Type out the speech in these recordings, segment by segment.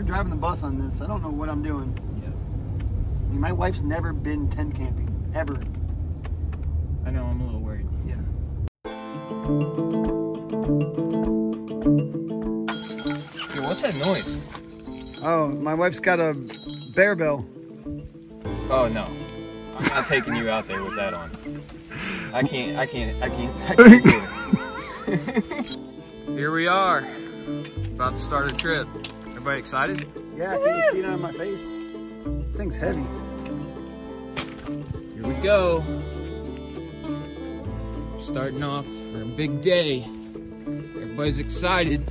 you're driving the bus on this. I don't know what I'm doing. Yeah. I mean, my wife's never been tent camping, ever. I know, I'm a little worried. Yeah. Yo, what's that noise? Oh, my wife's got a bear bell. Oh no. I'm not taking you out there with that on. I can't, I can't, I can't, I can't do it. Here we are. About to start a trip. Everybody excited? Yeah, can you see it on my face? This thing's heavy. Here we go. Starting off for a big day. Everybody's excited.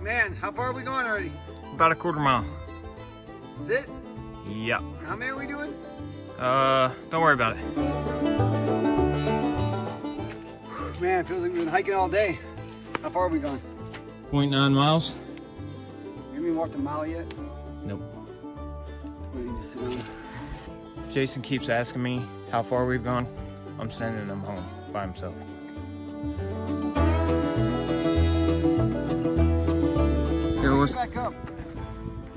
Man, how far are we going already? About a quarter mile. That's it? Yep. How many are we doing? Uh, don't worry about it. Man, it feels like we've been hiking all day. How far are we gone? 0.9 miles? You haven't walked a mile yet? Nope. Need to sit down. Jason keeps asking me how far we've gone, I'm sending him home by himself. Here, what's, Get back up.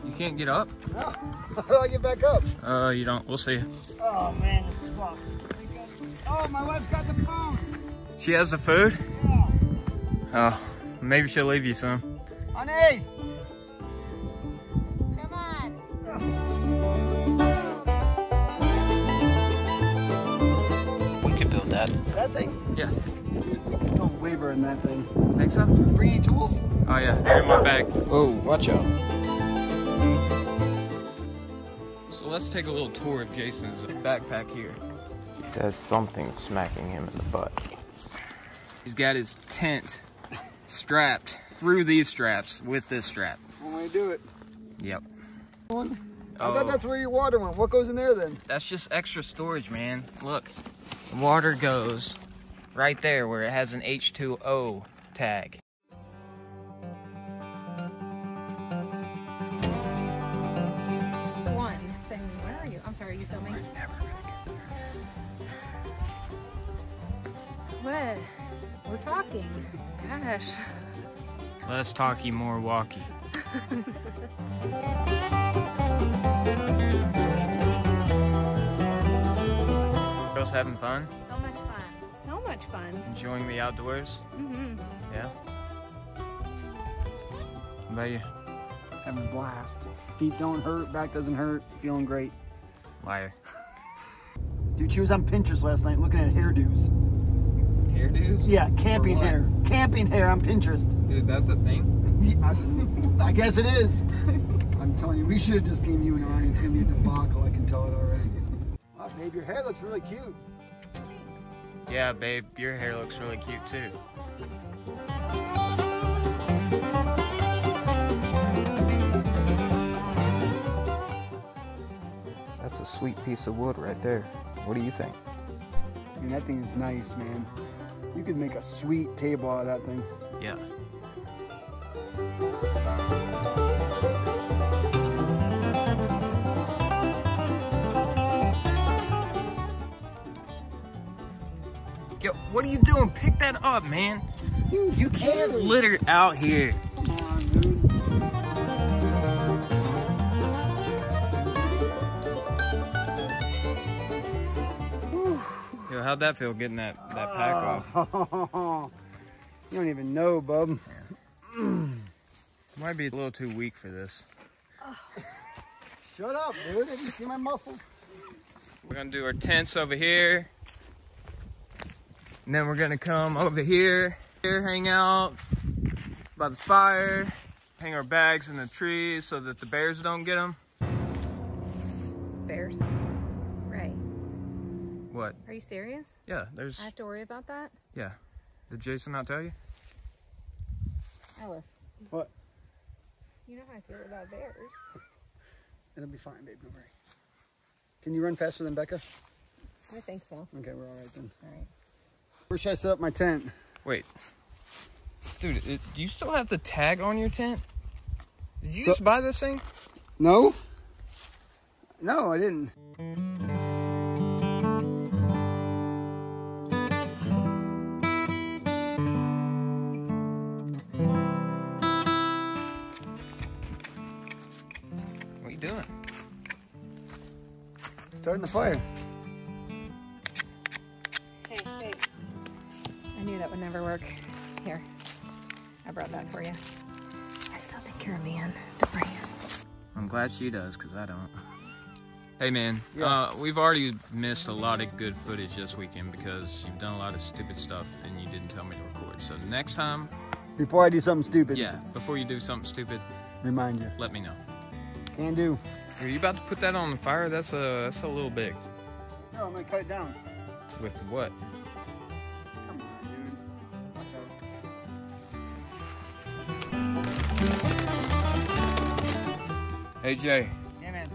you can't get up? How do I get back up? Uh, you don't. We'll see. Oh man, this sucks. Oh, my wife's got the phone. She has the food? Yeah. Oh, maybe she'll leave you some. Honey! Come on. We could build that. That thing? Yeah. No waver in that thing. You think so? Bring any tools? Oh yeah, they're in my bag. Whoa, watch out. So let's take a little tour of Jason's backpack here. He says something's smacking him in the butt. He's got his tent strapped through these straps with this strap. One way to do it. Yep. One. I Oh. thought that's where your water went. What goes in there then? That's just extra storage, man. Look, water goes right there where it has an H2O tag. One. Saying, where are you? I'm sorry, are you filming? What? We're. Gosh. Less talky, more walky. Girls having fun? So much fun. So much fun. Enjoying the outdoors? Mm-hmm. Yeah. What about you? Having a blast. Feet don't hurt, back doesn't hurt. Feeling great. Liar. Dude, she was on Pinterest last night looking at hairdos. Hairdos? Yeah, camping hair. Camping hair on Pinterest. Dude, that's a thing? I, I guess it is. I'm telling you, we should have just came you and I. It's gonna be a debacle. I can tell it already. Wow, babe, your hair looks really cute. Yeah, babe, your hair looks really cute too. That's a sweet piece of wood right there. What do you think? I mean, that thing is nice, man. Could make a sweet table out of that thing. Yeah. Yo, what are you doing? Pick that up, man. Dude, You can't litter out here. How'd that feel getting that, that pack ah. off? you don't even know, bub. Might be a little too weak for this. Shut up, dude. Did you see my muscles? We're gonna do our tents over here. And then we're gonna come over here, here, hang out by the fire, hang our bags in the trees so that the bears don't get them. Bears. Ray, What? are you serious? Yeah, there's, I have to worry about that? yeah. Did Jason not tell you? Alice. What? You know how I feel about bears. It'll be fine, babe. Don't worry. Can you run faster than Becca? I think so. Okay, we're all right then. All right. Where should I set up my tent? Wait. Dude, it, do you still have the tag on your tent? Did you So- just buy this thing? No? No, I didn't. Starting the fire. Hey, hey. I knew that would never work. Here, I brought that for you. I still think you're a man. Don't worry. I'm glad she does, because I don't. Hey man, Yeah. uh, we've already missed a lot of good footage this weekend because you've done a lot of stupid stuff and you didn't tell me to record. So next time, Before I do something stupid, yeah, before you do something stupid, remind you. let me know. Can do. Are you about to put that on the fire? That's a that's a little big. No, I'm gonna cut it down. With what? Come on, dude. Watch out. Hey Jay, Yeah, man.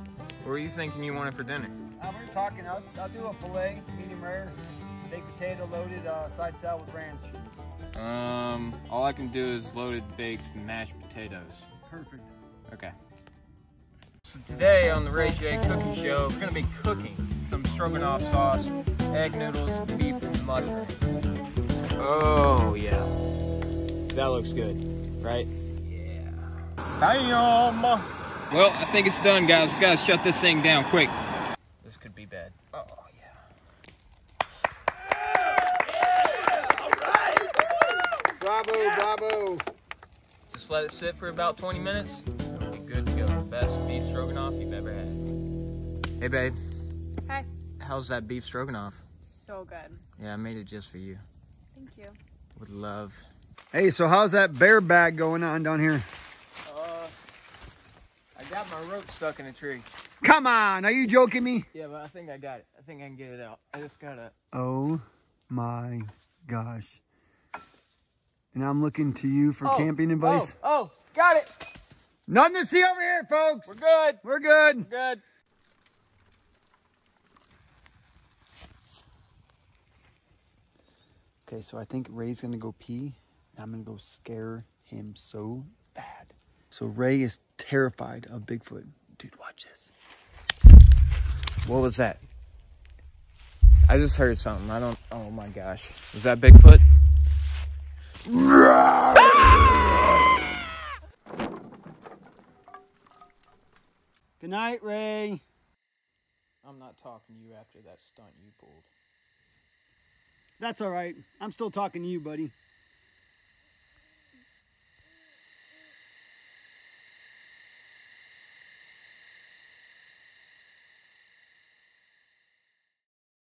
what were you thinking you wanted for dinner? Uh, we were talking. I'll, I'll do a fillet, medium rare, baked potato loaded uh, side salad with ranch. Um, all I can do is loaded baked mashed potatoes. Perfect. Okay. So today on the RayJay Cooking Show, we're gonna be cooking some stroganoff sauce, egg noodles, beef, and mushrooms. Oh yeah, that looks good, right? Yeah. Damn. Well, I think it's done, guys. We gotta shut this thing down quick. This could be bad. Oh yeah. Bravo, bravo. Just let it sit for about 20 minutes. Stroganoff you've ever had. Hey, babe. Hi. How's that beef stroganoff? So good. Yeah, I made it just for you. Thank you. With love. Hey, so how's that bear bag going on down here? Uh, I got my rope stuck in a tree. Come on, are you joking me? Yeah, but I think I got it. I think I can get it out. I just gotta. Oh my gosh. And I'm looking to you for Oh, camping advice. Oh, oh, got it. Nothing to see over here, folks. We're good. We're good. We're Good. Okay, so I think Ray's gonna go pee. and I'm gonna go scare him so bad. So Ray is terrified of Bigfoot. Dude, watch this. What was that? I just heard something. I don't. Oh my gosh. Was that Bigfoot? Good night, Ray. I'm not talking to you after that stunt you pulled. That's all right. I'm still talking to you, buddy.